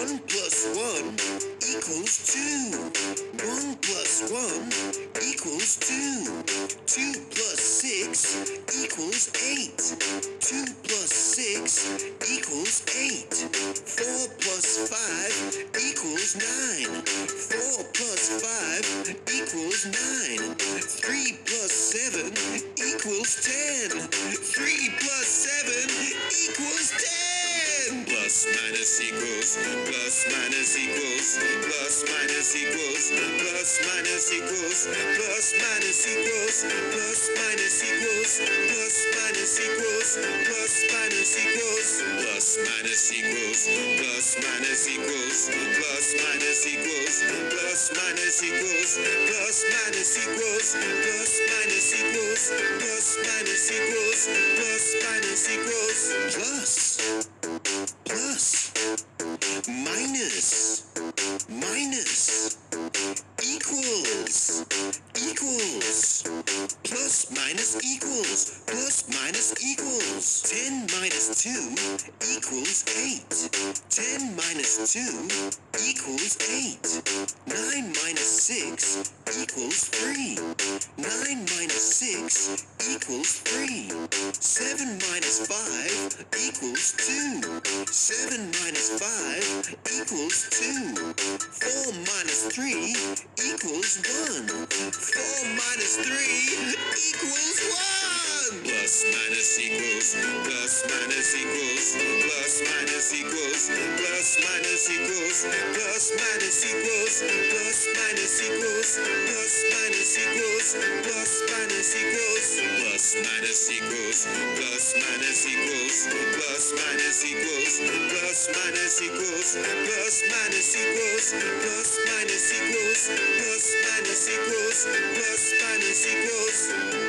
One plus one equals two. One plus one equals two. Two plus six equals eight. Two plus six equals eight. Four plus five equals nine. Four plus five equals nine. Three Plus minus equals, plus minus equals, plus minus equals, plus minus equals, plus minus equals, plus minus equals, plus minus equals, plus minus equals, plus minus equals, plus minus equals, plus minus equals, plus minus equals, plus minus equals, plus minus equals, plus minus equals, plus minus equals, plus, equals, plus minus equals. 10 minus 2 equals 8. 10 minus 2 equals 8. 9 minus 6 equals 3. 9 minus 6 equals 3. 7 minus 5 equals 2. 7 minus 5 equals 2. 4 minus 3 equals 1. 4 minus 3 equals 1. Plus minus equals, plus minus equals, plus minus equals, plus minus equals, plus minus equals, plus minus equals, plus minus equals, plus minus equals, plus minus equals, plus minus equals, plus minus equals, plus minus equals, plus minus equals, plus minus equals, plus minus equals, plus minus equals.